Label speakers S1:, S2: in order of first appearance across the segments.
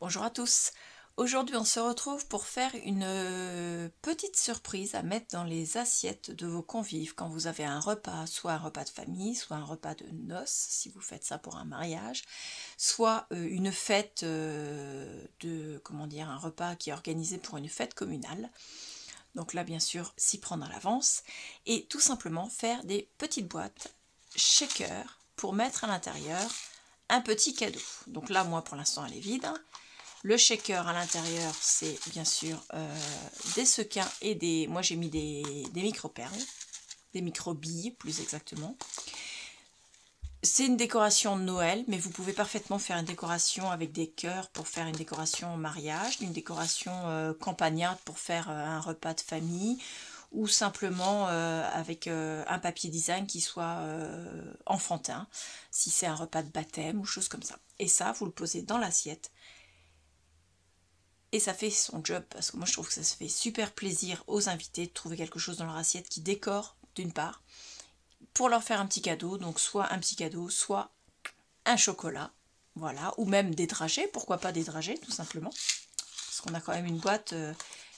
S1: Bonjour à tous. Aujourd'hui, on se retrouve pour faire une euh, petite surprise à mettre dans les assiettes de vos convives quand vous avez un repas, soit un repas de famille, soit un repas de noces, si vous faites ça pour un mariage, soit euh, une fête euh, de, comment dire, un repas qui est organisé pour une fête communale. Donc là, bien sûr, s'y prendre à l'avance et tout simplement faire des petites boîtes shaker pour mettre à l'intérieur un petit cadeau. Donc là, moi, pour l'instant, elle est vide. Le shaker à l'intérieur, c'est bien sûr euh, des sequins et des... Moi, j'ai mis des, micro-perles, des micro-billes, plus exactement. C'est une décoration de Noël, mais vous pouvez parfaitement faire une décoration avec des cœurs pour faire une décoration mariage, une décoration euh, campagnarde pour faire euh, un repas de famille, ou simplement euh, avec un papier design qui soit enfantin, si c'est un repas de baptême ou chose comme ça. Et ça, vous le posez dans l'assiette. Et ça fait son job, parce que moi je trouve que ça se fait super plaisir aux invités de trouver quelque chose dans leur assiette qui décore, d'une part, pour leur faire un petit cadeau, donc soit un petit cadeau, soit un chocolat, voilà, ou même des dragées, pourquoi pas des dragées tout simplement, parce qu'on a quand même une boîte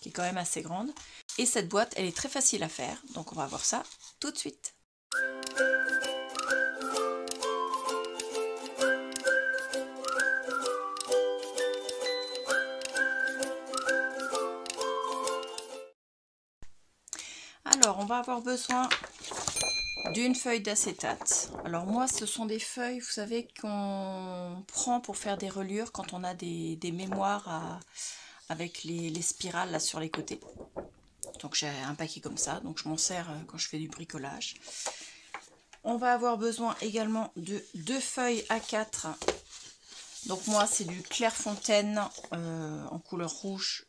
S1: qui est quand même assez grande. Et cette boîte, elle est très facile à faire, donc on va voir ça tout de suite. On va avoir besoin d'une feuille d'acétate. Alors moi, ce sont des feuilles, vous savez, qu'on prend pour faire des reliures quand on a des, mémoires avec les, les, spirales là sur les côtés. Donc j'ai un paquet comme ça, donc je m'en sers euh, quand je fais du bricolage. On va avoir besoin également de deux feuilles A4. Donc moi c'est du Clairefontaine euh, en couleur rouge.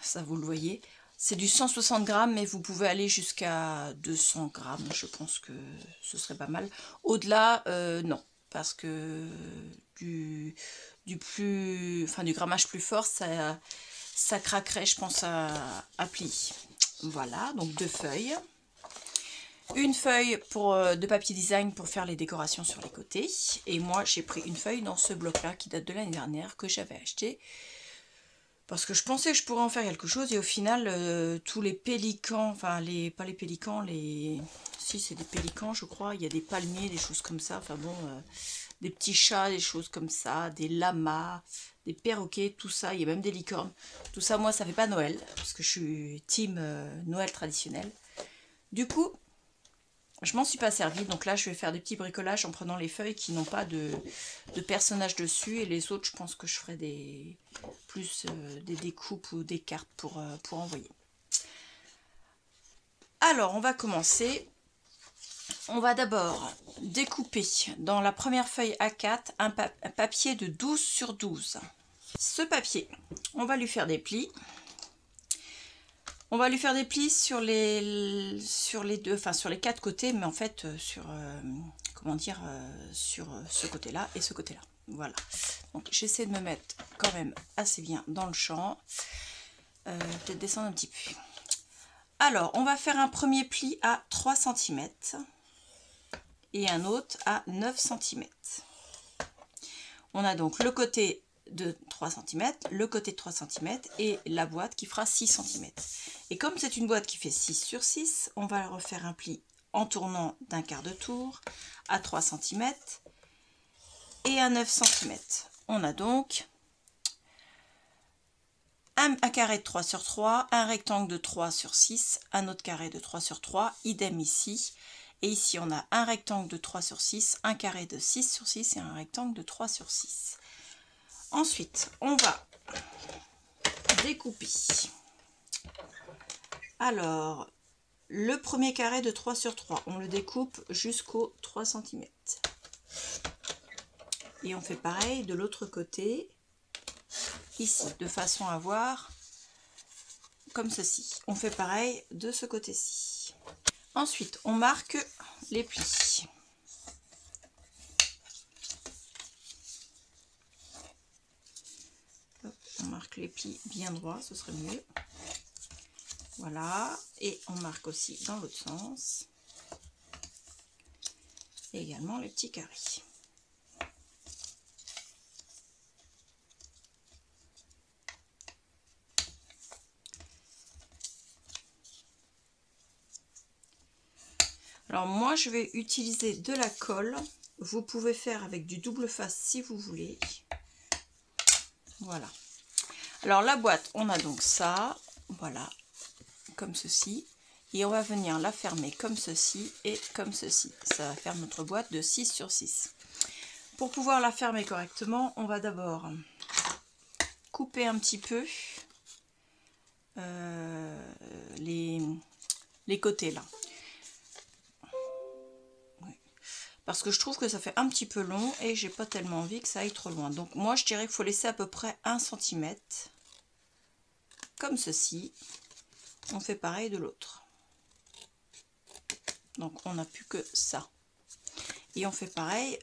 S1: Ça vous le voyez. C'est du 160 grammes, mais vous pouvez aller jusqu'à 200 grammes. Je pense que ce serait pas mal. Au-delà, euh, non. Parce que du, plus, enfin, du grammage plus fort, ça, ça craquerait, je pense, à, à plier. Voilà, donc deux feuilles. Une feuille euh, de papier design pour faire les décorations sur les côtés. Et moi, j'ai pris une feuille dans ce bloc-là qui date de l'année dernière que j'avais acheté. Parce que je pensais que je pourrais en faire quelque chose. Et au final, euh, tous les pélicans, enfin, les, pas les pélicans, les... Si, c'est des pélicans, je crois. Il y a des palmiers, des choses comme ça. Enfin bon, euh, des petits chats, des choses comme ça. Des lamas, des perroquets, tout ça, il y a même des licornes. Tout ça, moi, ça fait pas Noël, parce que je suis team euh, Noël traditionnel. Du coup, je m'en suis pas servi, donc là, je vais faire des petits bricolages en prenant les feuilles qui n'ont pas de, personnages dessus, et les autres, je pense que je ferai des plus euh, des découpes ou des cartes pour, euh, pour envoyer. Alors, on va commencer. On va d'abord découper dans la première feuille A4 un, papier de 12 sur 12. Ce papier, on va lui faire des plis. On va lui faire des plis sur les, sur les deux, enfin sur les quatre côtés, mais en fait euh, sur, euh, comment dire, euh, sur ce côté-là et ce côté-là. Voilà. Donc j'essaie de me mettre quand même assez bien dans le champ. Peut-être descendre un petit peu. Alors, on va faire un premier pli à 3 cm et un autre à 9 cm. On a donc le côté de 3 cm, le côté de 3 cm et la boîte qui fera 6 cm. Et comme c'est une boîte qui fait 6 sur 6, on va refaire un pli en tournant d'un quart de tour à 3 cm et à 9 cm. On a donc un, un, carré de 3 sur 3, un rectangle de 3 sur 6, un autre carré de 3 sur 3, idem ici, et ici, on a un rectangle de 3 sur 6, un carré de 6 sur 6 et un rectangle de 3 sur 6. Ensuite, on va découper. Alors, le premier carré de 3 sur 3, on le découpe jusqu'au 3 cm. Et on fait pareil de l'autre côté, ici, de façon à voir comme ceci. On fait pareil de ce côté-ci. Ensuite, on marque les plis. les plis bien droits, ce serait mieux. Voilà, et on marque aussi dans l'autre sens. Également les petits carrés. Alors moi, je vais utiliser de la colle. Vous pouvez faire avec du double face si vous voulez. Voilà. Alors la boîte, on a donc ça. Voilà. Comme ceci. Et on va venir la fermer comme ceci et comme ceci. Ça va faire notre boîte de 6 sur 6. Pour pouvoir la fermer correctement, on va d'abord couper un petit peu euh, les, les côtés là. Parce que je trouve que ça fait un petit peu long et j'ai pas tellement envie que ça aille trop loin. Donc moi je dirais qu'il faut laisser à peu près 1 cm. Comme ceci. On fait pareil de l'autre. Donc on n'a plus que ça. Et on fait pareil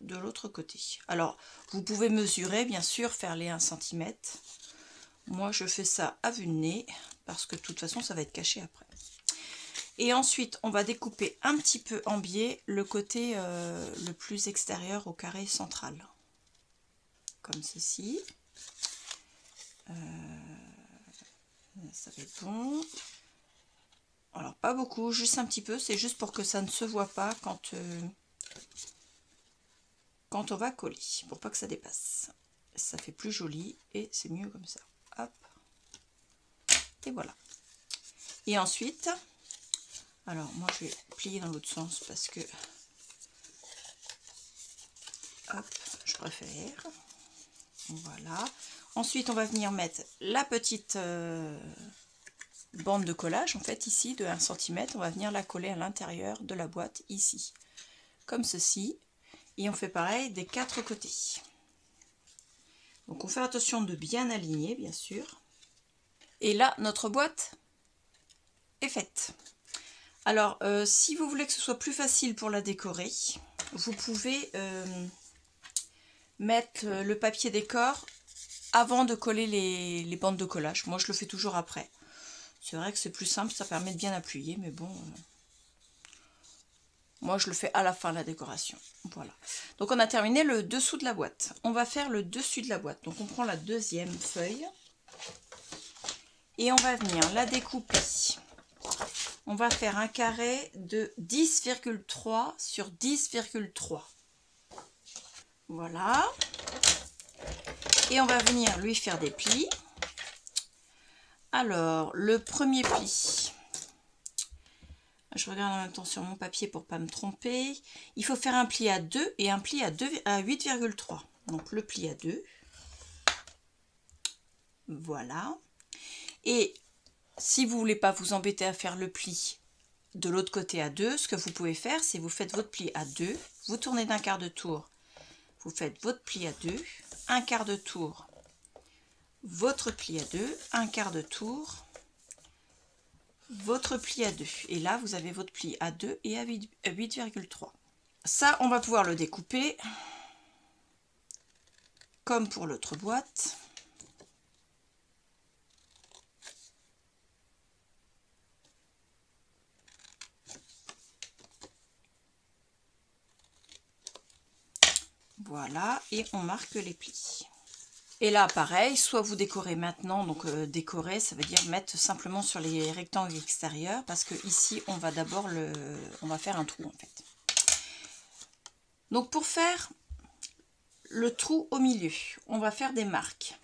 S1: de l'autre côté. Alors vous pouvez mesurer bien sûr, faire les 1 cm. Moi je fais ça à vue de nez parce que de toute façon ça va être caché après. Et ensuite, on va découper un petit peu en biais le côté euh, le plus extérieur au carré central. Comme ceci. Euh, ça être bon. Alors, pas beaucoup, juste un petit peu. C'est juste pour que ça ne se voit pas quand, euh, quand on va coller. Pour pas que ça dépasse. Ça fait plus joli et c'est mieux comme ça. Hop. Et voilà. Et ensuite, alors, moi, je vais plier dans l'autre sens parce que... Hop, je préfère. Voilà. Ensuite, on va venir mettre la petite euh, bande de collage, en fait, ici, de 1 cm. On va venir la coller à l'intérieur de la boîte, ici. Comme ceci. Et on fait pareil des quatre côtés. Donc, on fait attention de bien aligner, bien sûr. Et là, notre boîte est faite. Alors, euh, si vous voulez que ce soit plus facile pour la décorer, vous pouvez euh, mettre le papier décor avant de coller les, bandes de collage. Moi, je le fais toujours après. C'est vrai que c'est plus simple, ça permet de bien appuyer, mais bon... Euh, moi, je le fais à la fin, la décoration. Voilà. Donc, on a terminé le dessous de la boîte. On va faire le dessus de la boîte. Donc, on prend la deuxième feuille. Et on va venir la découper on va faire un carré de 10,3 sur 10,3. Voilà. Et on va venir lui faire des plis. Alors, le premier pli. Je regarde en même temps sur mon papier pour pas me tromper. Il faut faire un pli à 2 et un pli à, à 8,3. Donc, le pli à 2. Voilà. Et si vous voulez pas vous embêter à faire le pli de l'autre côté à 2, ce que vous pouvez faire, c'est vous faites votre pli à 2, vous tournez d'un quart de tour, vous faites votre pli à 2, un quart de tour, votre pli à 2, un quart de tour, votre pli à 2. Et là, vous avez votre pli à 2 et à 8,3. Ça, on va pouvoir le découper comme pour l'autre boîte. Voilà, et on marque les plis. Et là, pareil, soit vous décorez maintenant, donc euh, décorer, ça veut dire mettre simplement sur les rectangles extérieurs, parce que ici, on va d'abord le, on va faire un trou en fait. Donc pour faire le trou au milieu, on va faire des marques.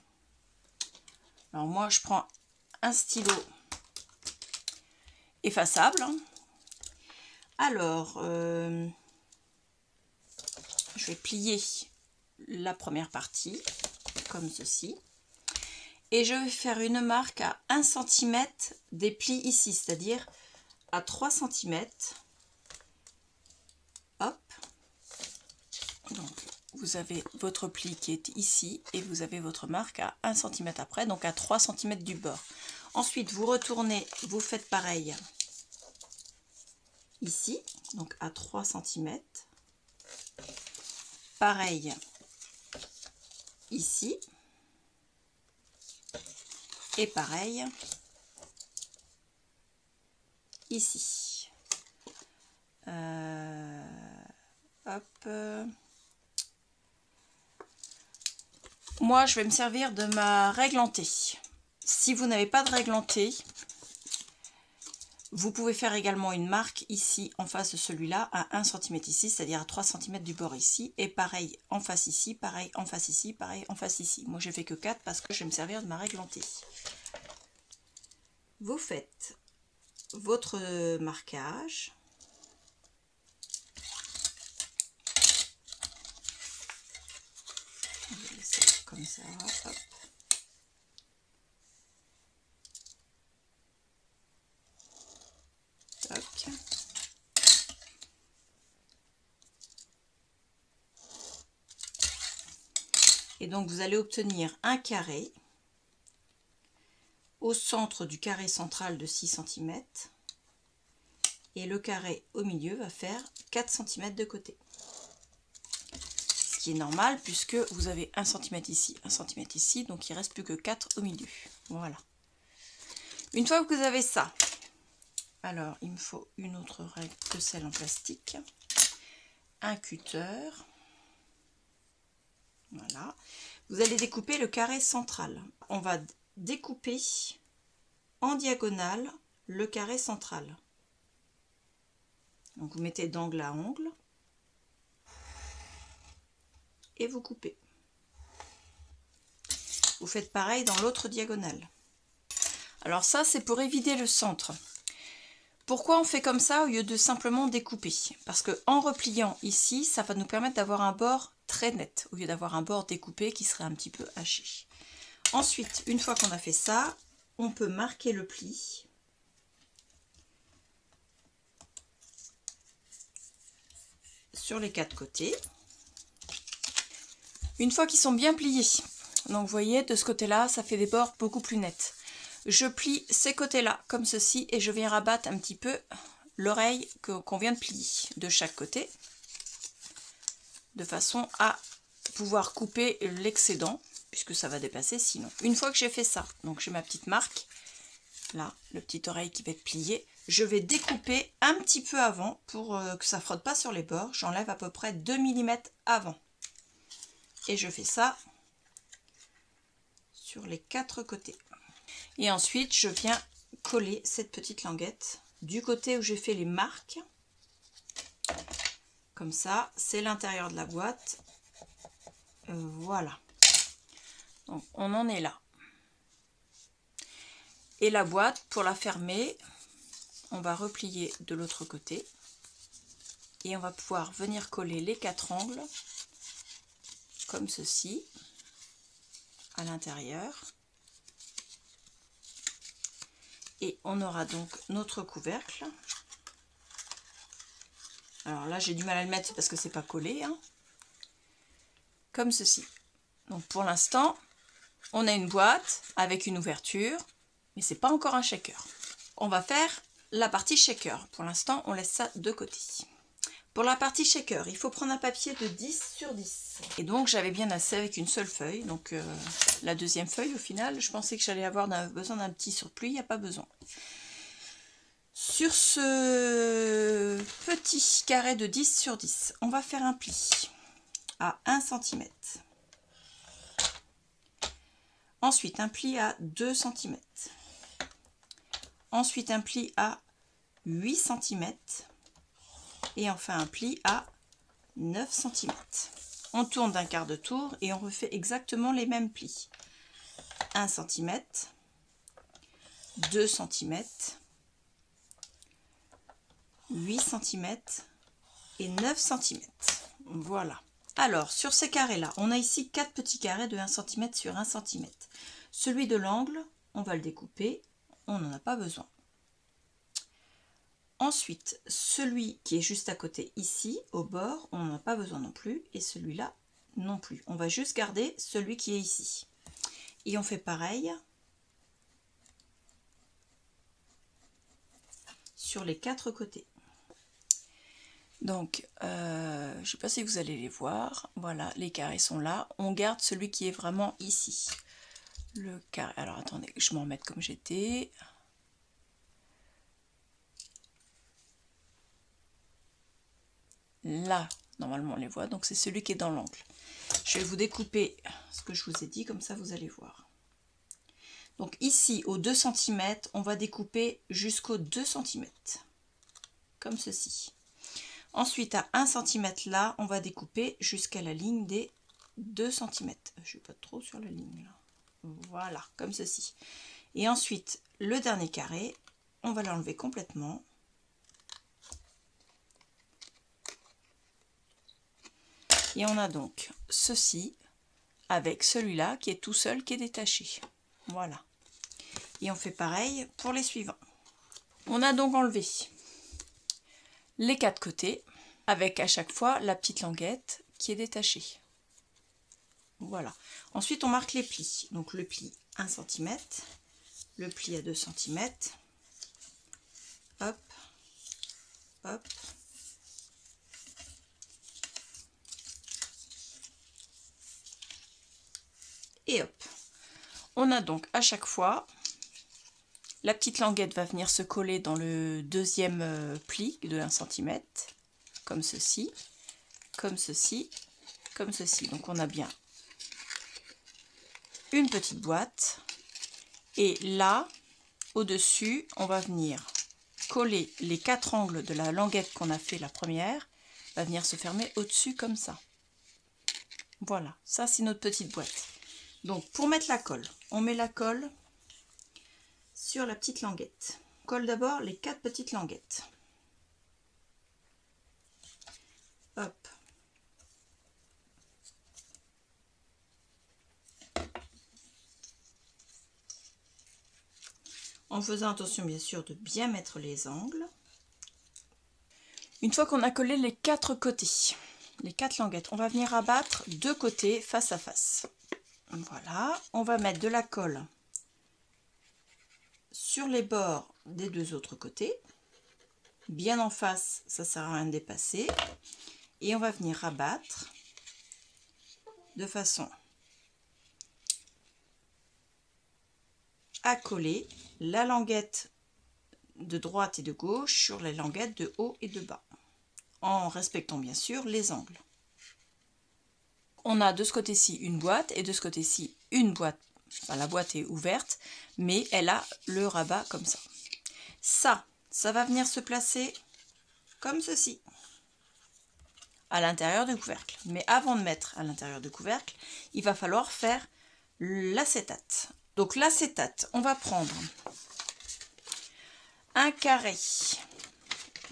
S1: Alors moi, je prends un stylo effaçable. Alors, euh, vais plier la première partie comme ceci. Et je vais faire une marque à 1 cm des plis ici c'est à dire à 3 cm hop. Donc vous avez votre pli qui est ici et vous avez votre marque à 1 cm après donc à 3 cm du bord. Ensuite vous retournez vous faites pareil ici donc à 3 cm pareil. Ici. Et pareil. Ici. Euh, hop. Moi je vais me servir de ma règle en T. Si vous n'avez pas de règle en T Vous pouvez faire également une marque ici en face de celui-là à 1 cm ici, c'est-à-dire à 3 cm du bord ici. Et pareil en face ici, pareil en face ici, pareil en face ici. Moi j'ai fait que 4 parce que je vais me servir de ma règle. Vous faites votre marquage. comme ça, hop. Et donc vous allez obtenir un carré au centre du carré central de 6 cm et le carré au milieu va faire 4 cm de côté. Ce qui est normal puisque vous avez 1 cm ici, 1 cm ici, donc il reste plus que 4 au milieu. Voilà. Une fois que vous avez ça, alors il me faut une autre règle que celle en plastique, un cutter, voilà. Vous allez découper le carré central. On va découper en diagonale le carré central. Donc vous mettez d'angle à angle et vous coupez. Vous faites pareil dans l'autre diagonale. Alors ça, c'est pour éviter le centre. Pourquoi on fait comme ça au lieu de simplement découper? Parce que en repliant ici, ça va nous permettre d'avoir un bord très net, au lieu d'avoir un bord découpé qui serait un petit peu haché. Ensuite, une fois qu'on a fait ça, on peut marquer le pli. sur les quatre côtés. Une fois qu'ils sont bien pliés, donc vous voyez, de ce côté-là, ça fait des bords beaucoup plus nets. Je plie ces côtés-là, comme ceci, et je viens rabattre un petit peu l'oreille qu'on vient de plier de chaque côté, de façon à pouvoir couper l'excédent puisque ça va dépasser sinon. Une fois que j'ai fait ça, donc j'ai ma petite marque, là, le petit oreille qui va être plié, je vais découper un petit peu avant pour euh, que ça frotte pas sur les bords. J'enlève à peu près 2 mm avant. Et je fais ça sur les quatre côtés. Et ensuite, je viens coller cette petite languette du côté où j'ai fait les marques. Comme ça, c'est l'intérieur de la boîte. Euh, voilà on en est là. Et la boîte, pour la fermer, on va replier de l'autre côté. Et on va pouvoir venir coller les quatre angles, comme ceci, à l'intérieur. Et on aura donc notre couvercle. Alors là, j'ai du mal à le mettre parce que c'est pas collé. Hein. Comme ceci. Donc pour l'instant, on a une boîte avec une ouverture, mais c'est pas encore un shaker. On va faire la partie shaker. Pour l'instant, on laisse ça de côté. Pour la partie shaker, il faut prendre un papier de 10 sur 10. Et donc, j'avais bien assez avec une seule feuille. Donc, euh, la deuxième feuille, au final, je pensais que j'allais avoir besoin d'un petit surplus. Il n'y a pas besoin. Sur ce petit carré de 10 sur 10, on va faire un pli à 1 cm. Ensuite, un pli à 2 cm. Ensuite, un pli à 8 cm. Et enfin, un pli à 9 cm. On tourne d'un quart de tour et on refait exactement les mêmes plis. 1 cm, 2 cm, 8 cm et 9 cm. Voilà. Alors, sur ces carrés-là, on a ici quatre petits carrés de 1 cm sur 1 cm. Celui de l'angle, on va le découper, on n'en a pas besoin. Ensuite, celui qui est juste à côté ici, au bord, on n'en a pas besoin non plus. Et celui-là, non plus. On va juste garder celui qui est ici. Et on fait pareil sur les quatre côtés. Donc, euh, je ne sais pas si vous allez les voir. Voilà, les carrés sont là. On garde celui qui est vraiment ici. Le carré. Alors, attendez, je m'en remette comme j'étais. Là, normalement, on les voit. Donc, c'est celui qui est dans l'angle. Je vais vous découper ce que je vous ai dit. Comme ça, vous allez voir. Donc ici, au 2 cm, on va découper jusqu'au 2 cm, comme ceci. Ensuite, à 1 cm là, on va découper jusqu'à la ligne des 2 cm. Je suis pas trop sur la ligne là. Voilà, comme ceci. Et ensuite, le dernier carré, on va l'enlever complètement. Et on a donc ceci avec celui-là qui est tout seul, qui est détaché. Voilà. Et on fait pareil pour les suivants. On a donc enlevé les quatre côtés avec à chaque fois la petite languette qui est détachée. Voilà. Ensuite, on marque les plis. Donc le pli 1 cm, le pli à 2 cm. Hop, hop. Et hop. On a donc à chaque fois la petite languette va venir se coller dans le deuxième euh, pli de 1 cm, comme ceci, comme ceci, comme ceci. Donc on a bien une petite boîte. Et là, au-dessus, on va venir coller les quatre angles de la languette qu'on a fait la première, va venir se fermer au-dessus comme ça. Voilà, ça c'est notre petite boîte. Donc pour mettre la colle, on met la colle sur la petite languette. On colle d'abord les quatre petites languettes. Hop. En faisant attention bien sûr de bien mettre les angles. Une fois qu'on a collé les quatre côtés, les quatre languettes, on va venir abattre deux côtés face à face. Voilà, on va mettre de la colle sur les bords des deux autres côtés. Bien en face, ça sert à rien de dépasser. Et on va venir rabattre de façon à coller la languette de droite et de gauche sur les languettes de haut et de bas, en respectant bien sûr les angles on a de ce côté-ci une boîte et de ce côté-ci une boîte. la boîte est ouverte, mais elle a le rabat comme ça. Ça, ça va venir se placer comme ceci à l'intérieur du couvercle. Mais avant de mettre à l'intérieur du couvercle, il va falloir faire l'acétate. Donc l'acétate, on va prendre un carré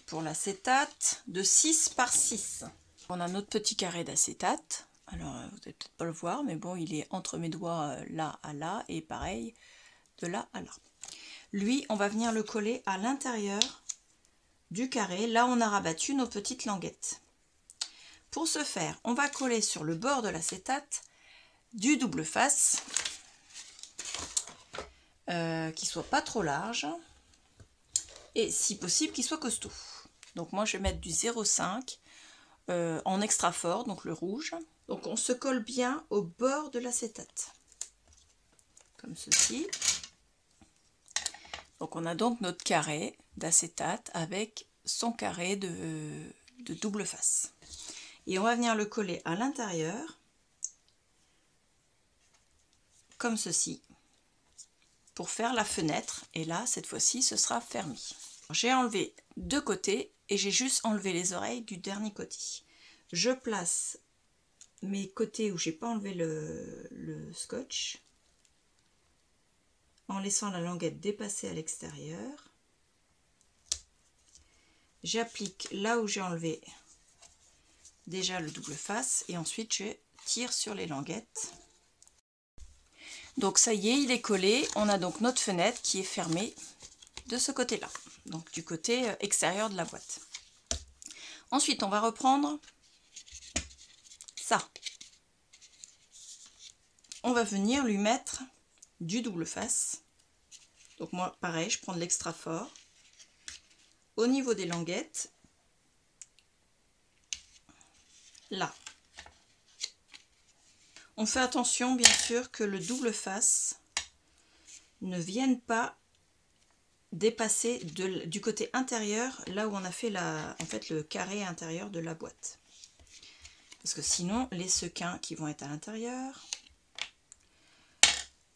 S1: pour l'acétate de 6 par 6. On a notre petit carré d'acétate. Alors, euh, vous n'allez peut-être pas le voir, mais bon, il est entre mes doigts euh, là à là, et pareil, de là à là. Lui, on va venir le coller à l'intérieur du carré, là on a rabattu nos petites languettes. Pour ce faire, on va coller sur le bord de l'acétate du double face, euh, qui soit pas trop large, et si possible, qui soit costaud. Donc moi, je vais mettre du 0,5 en extra fort, donc le rouge. Donc on se colle bien au bord de l'acétate. Comme ceci. Donc on a donc notre carré d'acétate avec son carré de double face. Et on va venir le coller à l'intérieur, comme ceci, pour faire la fenêtre. Et là, cette fois-ci, ce sera fermé. J'ai enlevé deux côtés et j'ai juste enlevé les oreilles du dernier côté. Je place mes côtés où j'ai pas enlevé le, scotch en laissant la languette dépasser à l'extérieur. J'applique là où j'ai enlevé déjà le double face et ensuite je tire sur les languettes. Donc ça y est, il est collé. On a donc notre fenêtre qui est fermée de ce côté-là, donc du côté euh, extérieur de la boîte. Ensuite, on va reprendre ça. On va venir lui mettre du double face. Donc moi, pareil, je prends de l'extra fort. Au niveau des languettes, là. On fait attention, bien sûr, que le double face ne vienne pas dépasser du côté intérieur, là où on a fait fait, le carré intérieur de la boîte. Parce que sinon, les sequins qui vont être à l'intérieur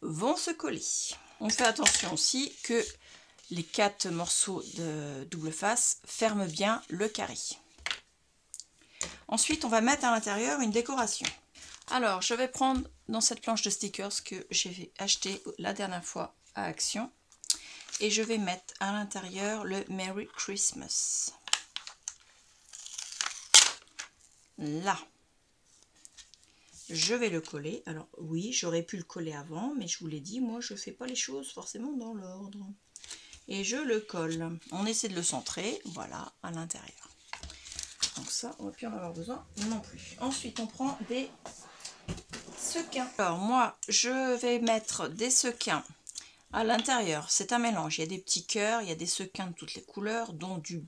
S1: vont se coller. On fait attention aussi que les quatre morceaux de double face ferment bien le carré. Ensuite, on va mettre à l'intérieur une décoration. Alors, je vais prendre dans cette planche de stickers que j'ai acheté la dernière fois à Action. Et je vais mettre à l'intérieur le Merry Christmas. Là. Je vais le coller. Alors oui, j'aurais pu le coller avant, mais je vous l'ai dit, moi je fais pas les choses forcément dans l'ordre. Et je le colle. On essaie de le centrer, voilà, à l'intérieur. Donc ça, on va plus en avoir besoin non plus. Ensuite, on prend des Alors moi, je vais mettre des sequins à l'intérieur. C'est un mélange. Il y a des petits cœurs, il y a des sequins de toutes les couleurs, dont du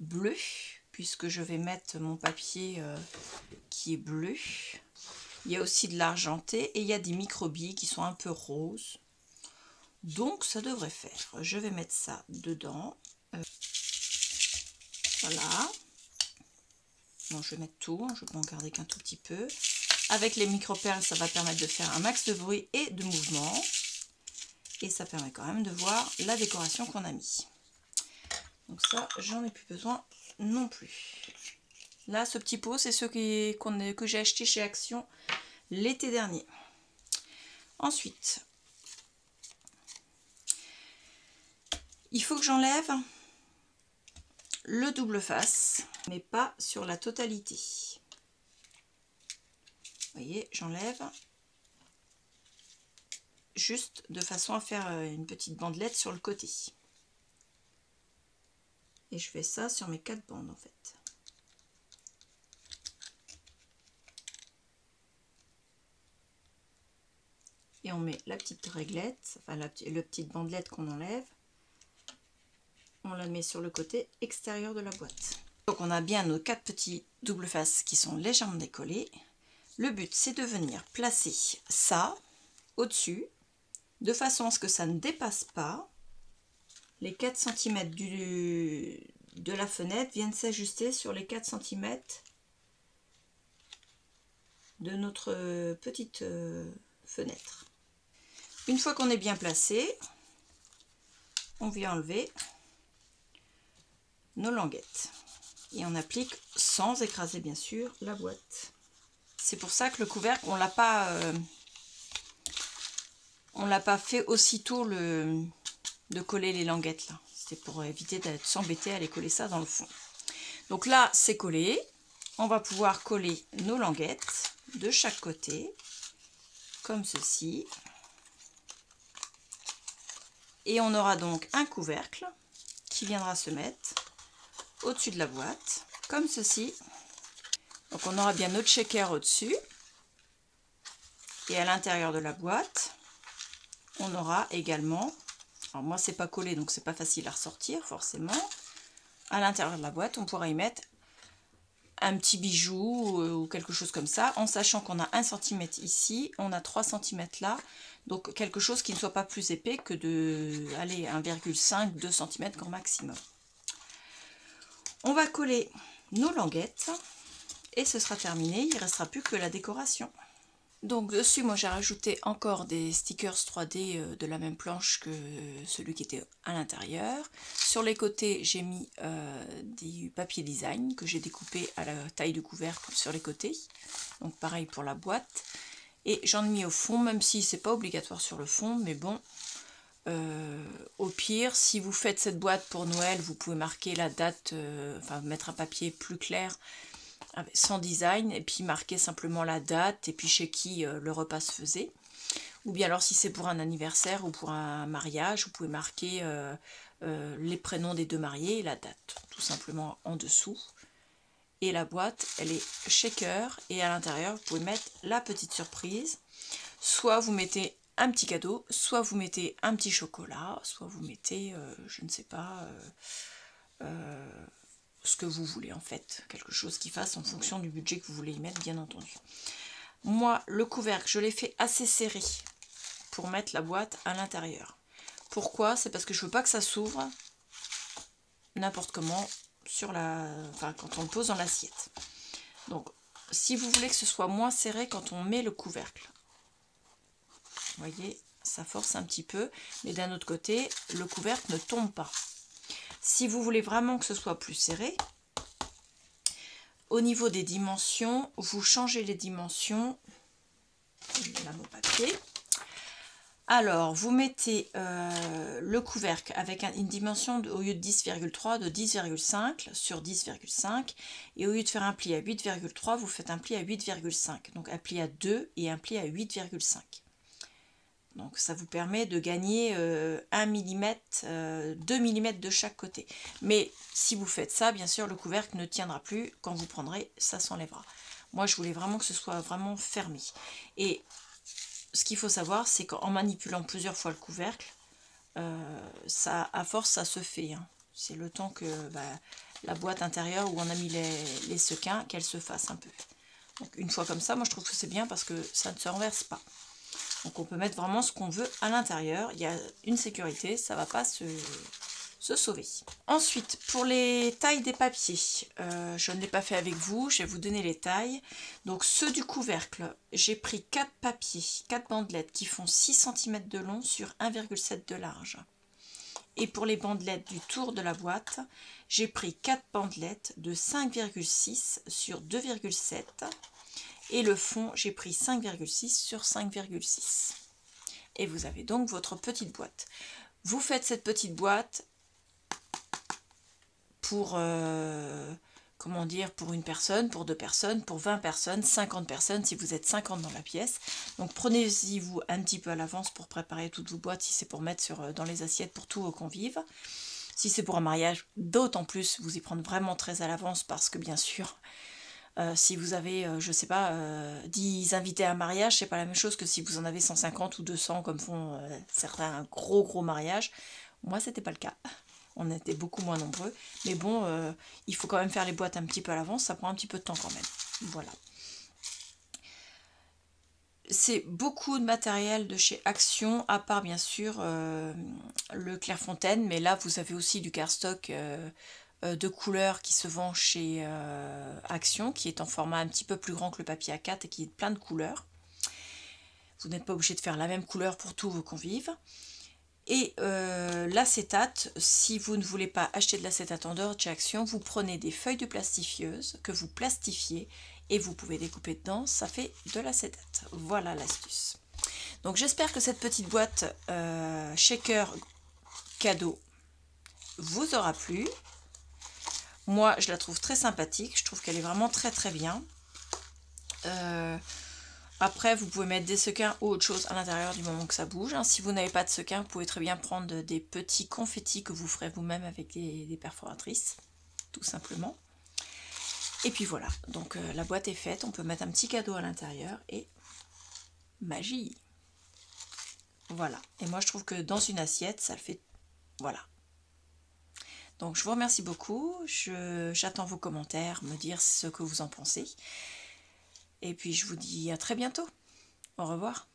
S1: bleu, puisque je vais mettre mon papier euh, qui est bleu. Il y a aussi de l'argenté et il y a des microbilles qui sont un peu roses. Donc ça devrait faire. Je vais mettre ça dedans. Euh, voilà. Bon, je vais mettre tout, hein. je peux en garder qu'un tout petit peu. Avec les micro-perles, ça va permettre de faire un max de bruit et de mouvement. Et ça permet quand même de voir la décoration qu'on a mis. Donc ça, j'en ai plus besoin non plus. Là, ce petit pot, c'est ce que j'ai acheté chez Action l'été dernier. Ensuite, il faut que j'enlève le double face, mais pas sur la totalité. Voyez, j'enlève juste de façon à faire euh, une petite bandelette sur le côté. Et je fais ça sur mes quatre bandes en fait. Et on met la petite réglette, enfin la, petite bandelette qu'on enlève on la met sur le côté extérieur de la boîte. Donc on a bien nos quatre petits double faces qui sont légèrement décollés. Le but c'est de venir placer ça au-dessus de façon à ce que ça ne dépasse pas. Les 4 cm de la fenêtre viennent s'ajuster sur les 4 cm de notre petite euh, fenêtre. Une fois qu'on est bien placé, on vient enlever nos languettes. Et on applique sans écraser bien sûr la boîte. C'est pour ça que le couvercle, on l'a pas euh, l'a pas fait aussitôt le de coller les languettes là. C'était pour éviter d'être s'embêter à aller coller ça dans le fond. Donc là, c'est collé. On va pouvoir coller nos languettes de chaque côté, comme ceci. Et on aura donc un couvercle qui viendra se mettre au-dessus de la boîte, comme ceci. Donc on aura bien notre shaker au-dessus. Et à l'intérieur de la boîte, on aura également, alors moi c'est pas collé donc c'est pas facile à ressortir forcément, à l'intérieur de la boîte on pourra y mettre un petit bijou euh, ou quelque chose comme ça, en sachant qu'on a 1 cm ici, on a 3 cm là, donc quelque chose qui ne soit pas plus épais que de aller 1,5 2 cm grand maximum. On va coller nos languettes et ce sera terminé, il restera plus que la décoration. Donc dessus, moi j'ai rajouté encore des stickers 3D euh, de la même planche que celui qui était à l'intérieur. Sur les côtés, j'ai mis euh, du papier design que j'ai découpé à la taille du couvercle sur les côtés. Donc pareil pour la boîte. Et j'en ai mis au fond, même si c'est pas obligatoire sur le fond, mais bon, euh, au pire, si vous faites cette boîte pour Noël, vous pouvez marquer la date, enfin mettre un papier plus clair sans design et puis marquer simplement la date et puis chez qui euh, le repas se faisait. Ou bien alors si c'est pour un anniversaire ou pour un mariage, vous pouvez marquer euh, euh, les prénoms des deux mariés et la date, tout simplement en dessous. Et la boîte, elle est shaker et à l'intérieur, vous pouvez mettre la petite surprise. Soit vous mettez un petit cadeau, soit vous mettez un petit chocolat, soit vous mettez, je ne sais pas, ce que vous voulez en fait, quelque chose qui fasse en fonction du budget que vous voulez y mettre bien entendu. Moi le couvercle je l'ai fait assez serré pour mettre la boîte à l'intérieur. Pourquoi? C'est parce que je veux pas que ça s'ouvre n'importe comment sur la, enfin, quand on le pose dans l'assiette. Donc si vous voulez que ce soit moins serré quand on met le couvercle, vous voyez, ça force un petit peu, mais d'un autre côté, le couvercle ne tombe pas. Si vous voulez vraiment que ce soit plus serré, au niveau des dimensions, vous changez les dimensions. Là, mon papier. Alors, vous mettez euh, le couvercle avec une dimension au lieu de 10,3 de 10,5 sur 10,5 et au lieu de faire un pli à 8,3, vous faites un pli à 8,5. Donc un pli à 2 et un pli à 8,5. Donc ça vous permet de gagner 1 mm, 2 mm de chaque côté. Mais si vous faites ça, bien sûr, le couvercle ne tiendra plus. Quand vous prendrez, ça s'enlèvera. Moi, je voulais vraiment que ce soit vraiment fermé. Et ce qu'il faut savoir, c'est qu'en manipulant plusieurs fois le couvercle, euh, ça, à force, ça se fait. Hein. C'est le temps que bah, la boîte intérieure où on a mis les, sequins, qu'elle se fasse un peu. Donc une fois comme ça, moi je trouve que c'est bien parce que ça ne se renverse pas. Donc on peut mettre vraiment ce qu'on veut à l'intérieur. Il y a une sécurité, ça ne va pas se, sauver. Ensuite, pour les tailles des papiers, euh, je ne l'ai pas fait avec vous, je vais vous donner les tailles. Donc ceux du couvercle, j'ai pris 4 papiers, 4 bandelettes qui font 6 cm de long sur 1,7 de large. Et pour les bandelettes du tour de la boîte, j'ai pris 4 bandelettes de 5,6 sur 2,7. Et le fond, j'ai pris 5,6 sur 5,6. Et vous avez donc votre petite boîte. Vous faites cette petite boîte pour, euh, comment dire, pour une personne, pour deux personnes, pour 20 personnes, 50 personnes, si vous êtes 50 dans la pièce. Donc prenez-y vous un petit peu à l'avance pour préparer toutes vos boîtes, si c'est pour mettre euh, dans les assiettes pour tous vos convives. Si c'est pour un mariage, d'autant plus vous y prendre vraiment très à l'avance parce que bien sûr, euh, si vous avez, je sais pas, 10 invités à un mariage, c'est pas la même chose que si vous en avez 150 ou 200 comme font certains gros gros mariages. Moi, c'était pas le cas on était beaucoup moins nombreux. Mais bon, euh, il faut quand même faire les boîtes un petit peu à l'avance, ça prend un petit peu de temps quand même. Voilà. C'est beaucoup de matériel de chez Action, à part bien sûr euh, le Clairefontaine, mais là vous avez aussi du cardstock euh, de couleur qui se vend chez Action, qui est en format un petit peu plus grand que le papier A4 et qui est plein de couleurs. Vous n'êtes pas obligé de faire la même couleur pour tous vos convives. Et euh, l'acétate, si vous ne voulez pas acheter de l'acétate en dehors de chez Action, vous prenez des feuilles de plastifieuse que vous plastifiez et vous pouvez découper dedans, ça fait de l'acétate. Voilà l'astuce. Donc j'espère que cette petite boîte euh, shaker cadeau vous aura plu. Moi, je la trouve très sympathique. Je trouve qu'elle est vraiment très très bien. Euh, après, vous pouvez mettre des sequins ou autre chose à l'intérieur du moment que ça bouge. Hein. Si vous n'avez pas de sequins, vous pouvez très bien prendre des petits confettis que vous ferez vous-même avec des, perforatrices, tout simplement. Et puis voilà, donc euh, la boîte est faite, on peut mettre un petit cadeau à l'intérieur et magie Voilà, et moi je trouve que dans une assiette, ça le fait... Voilà. Donc je vous remercie beaucoup, j'attends vos commentaires, me dire ce que vous en pensez. Et puis je vous dis à très bientôt. Au revoir.